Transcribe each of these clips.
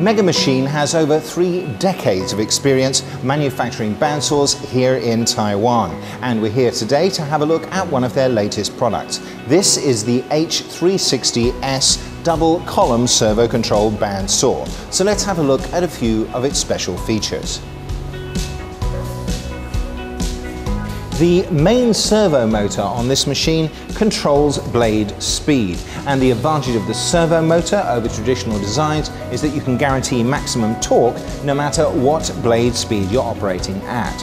Mega Machine has over three decades of experience manufacturing bandsaws here in Taiwan, and we're here today to have a look at one of their latest products. This is the H360S double column servo controlled bandsaw. So let's have a look at a few of its special features. The main servo motor on this machine controls blade speed and the advantage of the servo motor over traditional designs is that you can guarantee maximum torque no matter what blade speed you're operating at.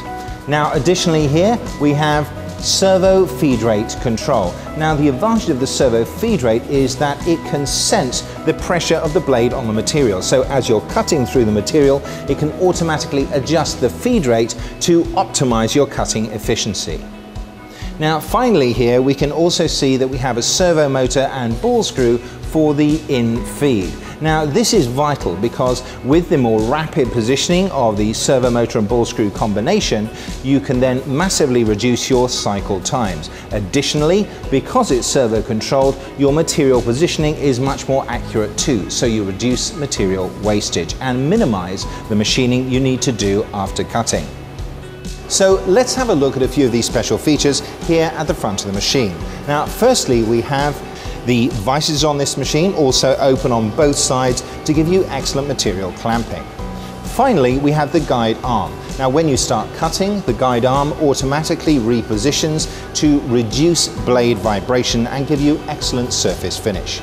Now additionally here we have servo feed rate control. Now the advantage of the servo feed rate is that it can sense the pressure of the blade on the material. So as you're cutting through the material, it can automatically adjust the feed rate to optimize your cutting efficiency. Now finally here we can also see that we have a servo motor and ball screw for the in feed. Now this is vital because with the more rapid positioning of the servo motor and ball screw combination, you can then massively reduce your cycle times. Additionally, because it's servo controlled, your material positioning is much more accurate too, so you reduce material wastage and minimize the machining you need to do after cutting. So let's have a look at a few of these special features here at the front of the machine. Now firstly we have the vices on this machine also open on both sides to give you excellent material clamping. Finally, we have the guide arm. Now when you start cutting, the guide arm automatically repositions to reduce blade vibration and give you excellent surface finish.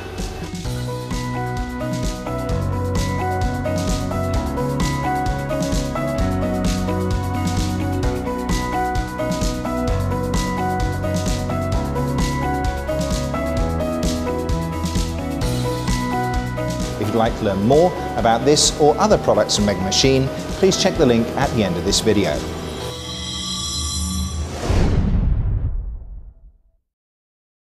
If you'd like to learn more about this or other products from Mega Machine, please check the link at the end of this video.